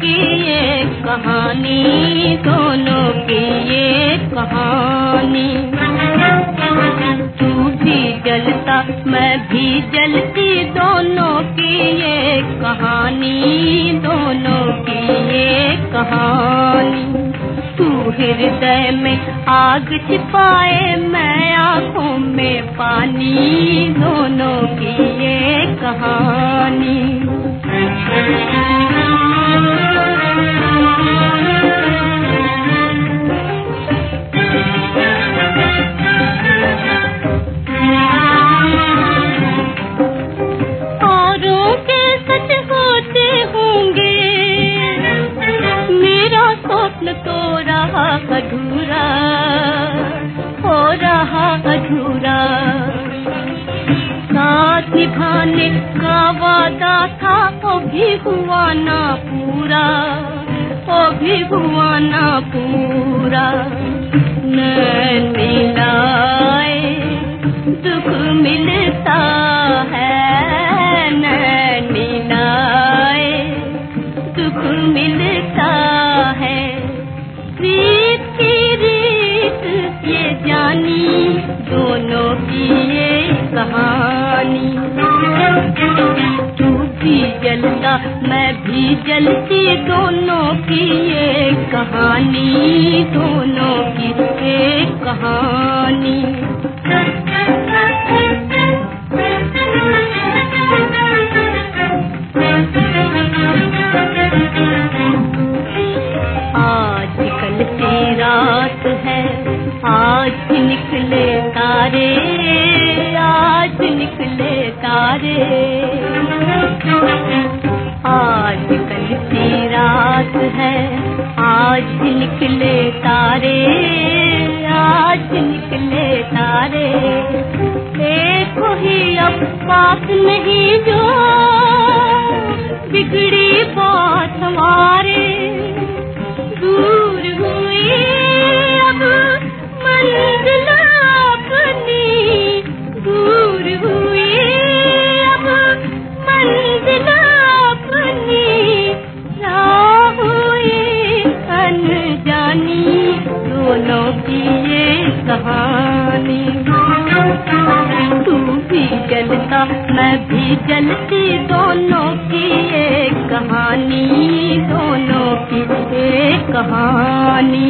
भी कहानी, दोनों की ये कहानी। तू भी जलता, मैं भी जलती, दोनों की ये कहानी, दोनों की ये कहानी। हृदय में आग छिपाए मैं स्वप्न तो रहा अधूरा, हो रहा अधूरा। साथ निभाने का वादा था, वो भी हुआ ना पूरा, वो भी हुआ ना पूरा। नैन दोनों की ये कहानी। तू भी जलता, मैं भी जलती, दोनों की ये कहानी, दोनों तारे आज कल की रात है, आज निकले तारे, आज निकले तारे। देखो ही अब बात नहीं जो, बिगड़ी बात दोनों की ये कहानी तू भी जलता, मैं भी जलती, दोनों की ये कहानी, दोनों की ये कहानी।